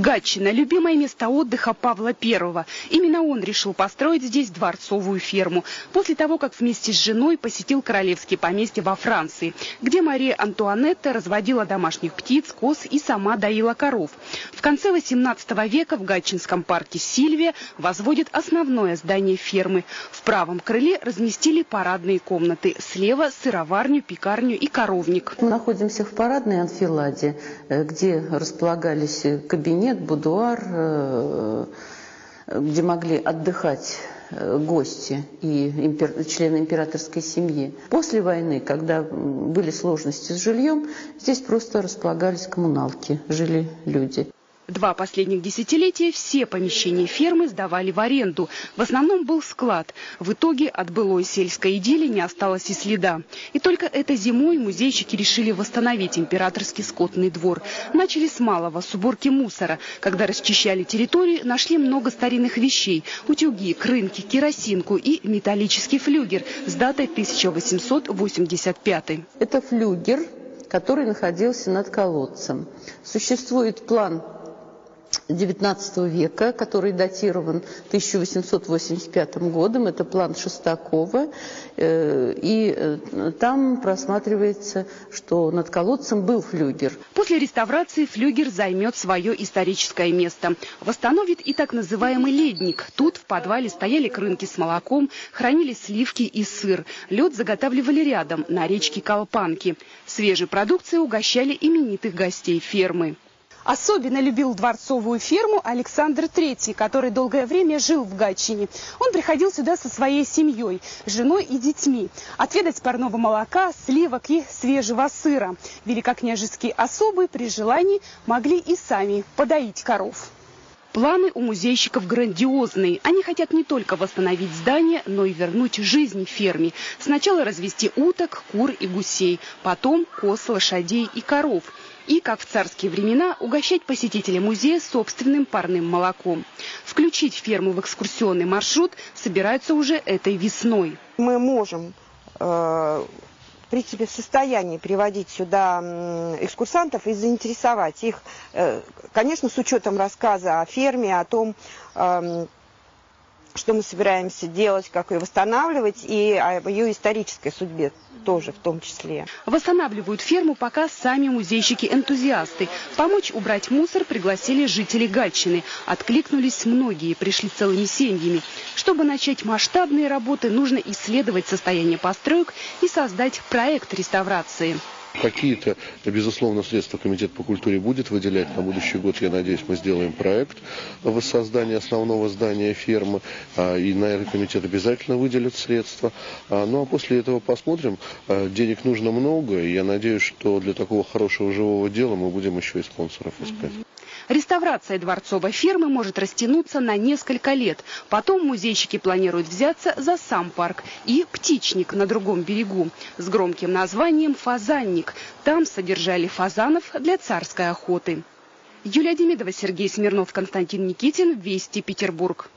Гатчина – любимое место отдыха Павла I. Именно он решил построить здесь дворцовую ферму. После того, как вместе с женой посетил королевские поместья во Франции, где Мария Антуанетта разводила домашних птиц, коз и сама доила коров. В конце 18 века в Гатчинском парке Сильвия возводят основное здание фермы. В правом крыле разместили парадные комнаты. Слева – сыроварню, пекарню и коровник. Мы находимся в парадной анфиладе, э, где располагались кабинеты кабинет, будуар, э, где могли отдыхать э, гости и импер... члены императорской семьи. После войны, когда были сложности с жильем, здесь просто располагались коммуналки, жили люди. Два последних десятилетия все помещения фермы сдавали в аренду. В основном был склад. В итоге от былой сельской идиллии не осталось и следа. И только этой зимой музейщики решили восстановить императорский скотный двор. Начали с малого, с уборки мусора. Когда расчищали территорию, нашли много старинных вещей. Утюги, крынки, керосинку и металлический флюгер с датой 1885. Это флюгер, который находился над колодцем. Существует план XIX века, который датирован 1885 годом. Это план Шестакова. Э, и э, там просматривается, что над колодцем был флюгер. После реставрации флюгер займет свое историческое место. Восстановит и так называемый ледник. Тут в подвале стояли крынки с молоком, хранили сливки и сыр. Лед заготавливали рядом, на речке Колпанки. Свежей продукцией угощали именитых гостей фермы. Особенно любил дворцовую ферму Александр III, который долгое время жил в Гатчине. Он приходил сюда со своей семьей, женой и детьми, отведать парного молока, сливок и свежего сыра. Великокняжеские особы при желании могли и сами подоить коров. Планы у музейщиков грандиозные. Они хотят не только восстановить здание, но и вернуть жизнь ферме. Сначала развести уток, кур и гусей, потом коз, лошадей и коров – и, как в царские времена, угощать посетителей музея собственным парным молоком. Включить ферму в экскурсионный маршрут собираются уже этой весной. Мы можем э, в принципе, в состоянии приводить сюда экскурсантов и заинтересовать их, э, конечно, с учетом рассказа о ферме, о том, э, что мы собираемся делать, как ее восстанавливать, и о ее исторической судьбе тоже в том числе. Восстанавливают ферму пока сами музейщики-энтузиасты. Помочь убрать мусор пригласили жители Гатчины. Откликнулись многие, пришли целыми семьями. Чтобы начать масштабные работы, нужно исследовать состояние построек и создать проект реставрации. Какие-то, безусловно, средства Комитет по культуре будет выделять на будущий год. Я надеюсь, мы сделаем проект воссоздания основного здания фермы. А, и на этот комитет обязательно выделят средства. А, ну а после этого посмотрим. А, денег нужно много. И я надеюсь, что для такого хорошего живого дела мы будем еще и спонсоров искать. Реставрация дворцовой фермы может растянуться на несколько лет. Потом музейщики планируют взяться за сам парк и птичник на другом берегу с громким названием «Фазанник». Там содержали фазанов для царской охоты. Юлия Демидова, Сергей Смирнов, Константин Никитин. Вести Петербург.